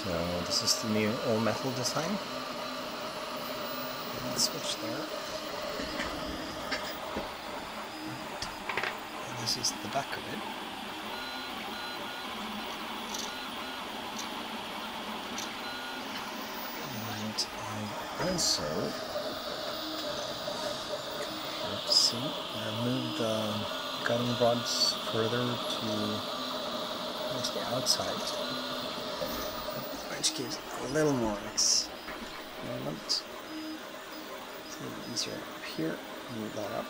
So this is the new all metal design. Switch there. And this is the back of it. And I also let's see, I uh, moved the guiding rods further to the outside, which gives a little more experiment. So easier up here, move that up.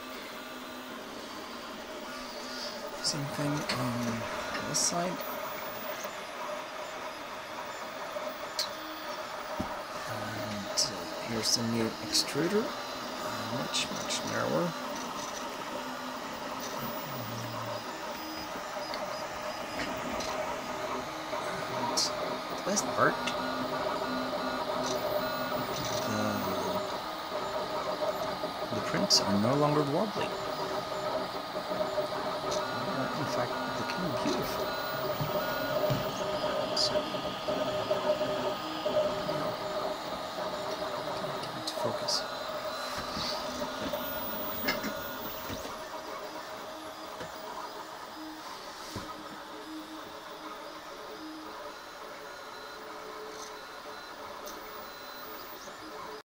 Same thing on this side. And uh, here's the new extruder, uh, much, much narrower. West Burke? The, the prints are no longer wobbly. In fact, looking beautiful. So, to focus.